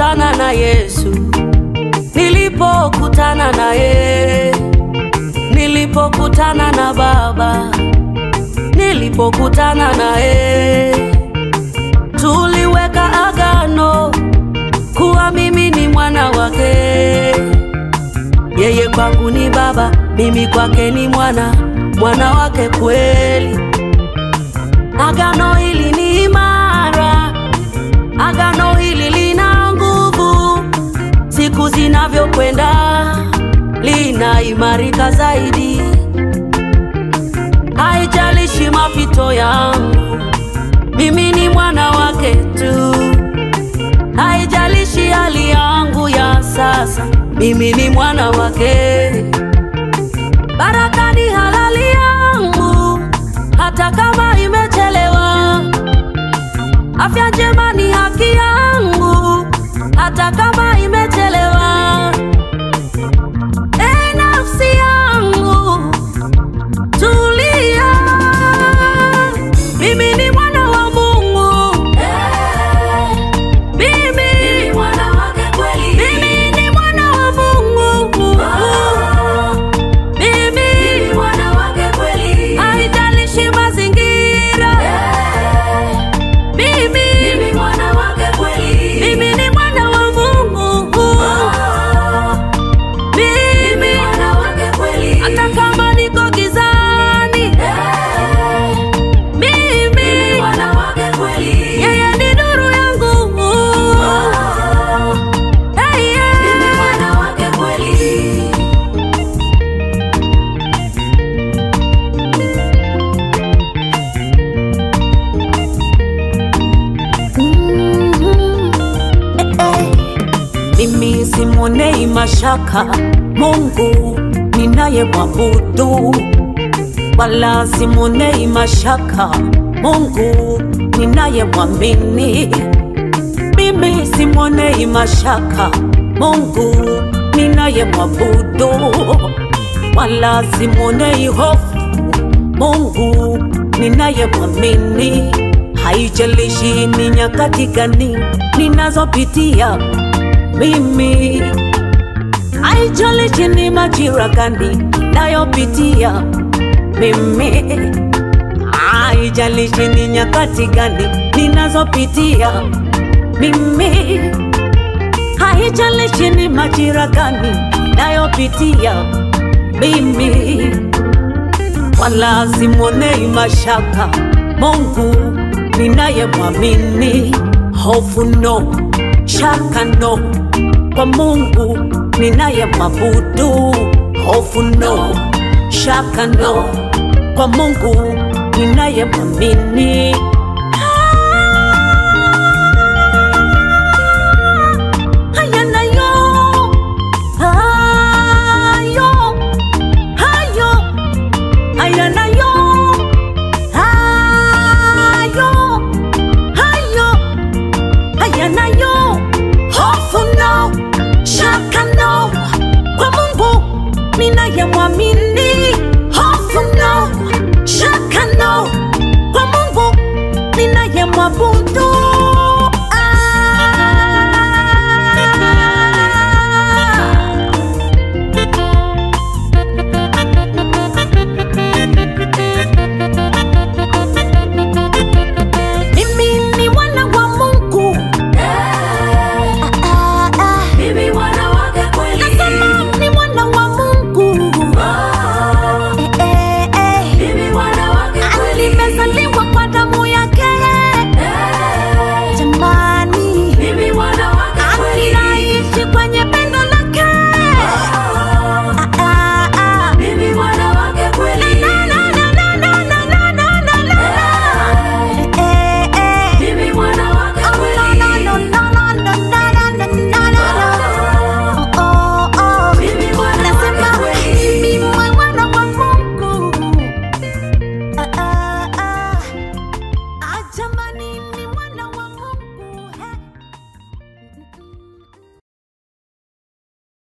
Nilipokutana na Yesu, nilipokutana na yeye, nilipokutana na Baba, nilipokutana na yeye, tuliweka agano kuwa mimi ni mwana wake. Yeye kwangu ni baba, mimi kwake ni mwana, mwana wake kweli. Agano hili ni imara, agano zinavyokwenda linaimarika zaidi. Haijalishi mapito yangu, mimi ni mwana wake tu. Haijalishi hali yangu ya sasa, mimi ni mwana wake. Baraka ni halali yangu, hata kama imechelewa. Afya njema ni haki yangu, hata kama imechelewa. Simwonei mashaka Mungu ninaye mwabudu, wala simwonei mashaka Mungu ninaye mwamini. Mimi simwonei mashaka Mungu ninaye mwabudu, wala simwonei hofu Mungu ninaye mwamini. Haijalishi ni nyakati gani ninazopitia mimi, haijalishi ni majira gani nayopitia mimi, haijalishi ni nyakati gani ninazopitia mimi, haijalishi ni majira gani nayopitia mimi, wala simwonei mashaka Mungu ninayemwamini. Hofu no, shaka no, kwa Mungu ninaye mabudu. Hofu no, shaka no, kwa Mungu ninaye mwamini. Ninayemwamini. Hofu no, shaka no, kwa Mungu ninayemwabudu.